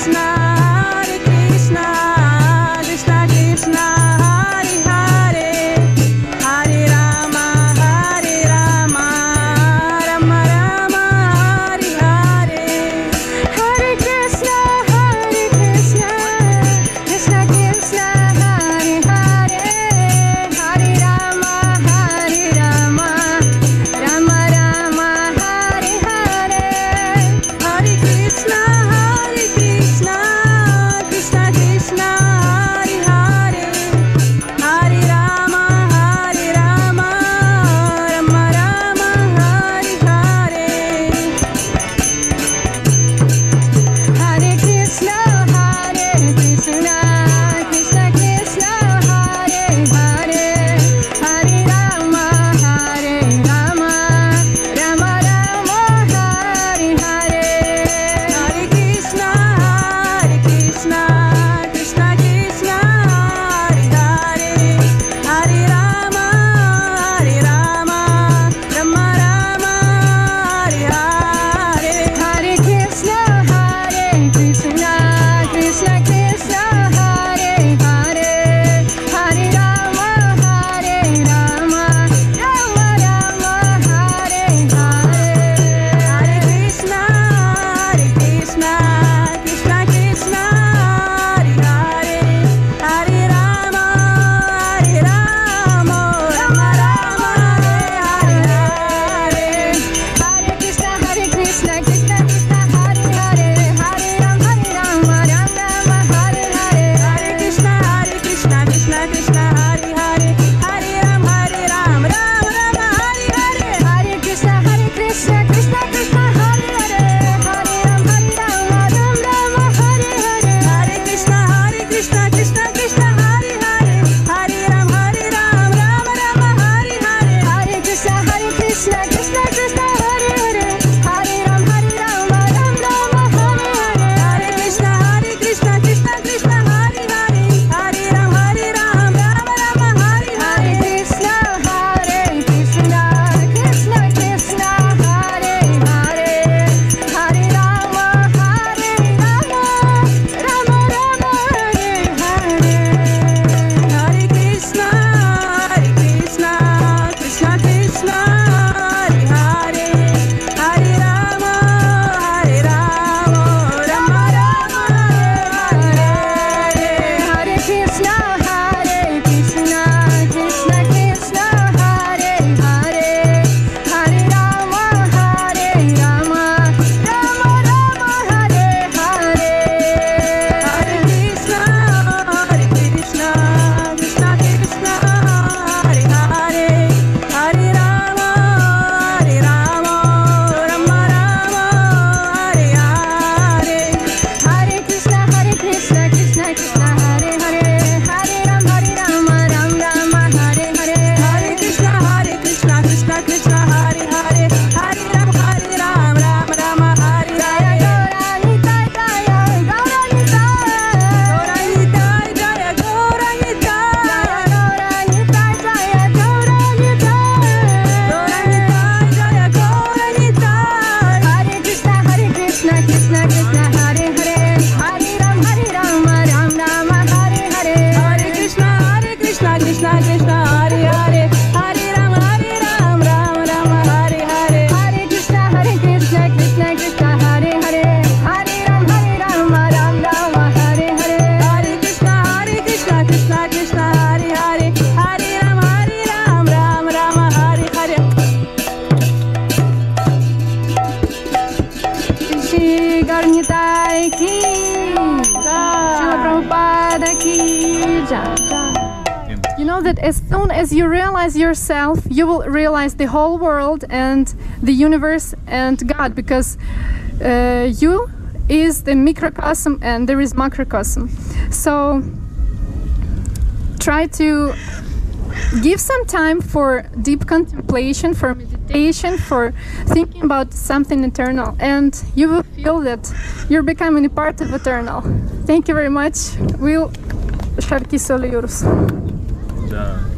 last night. Realize yourself, you will realize the whole world and the universe and God because uh, you is the microcosm and there is macrocosm. So try to give some time for deep contemplation, for meditation, for thinking about something eternal, and you will feel that you're becoming a part of eternal. Thank you very much. We'll Sharki Soliurus. Да.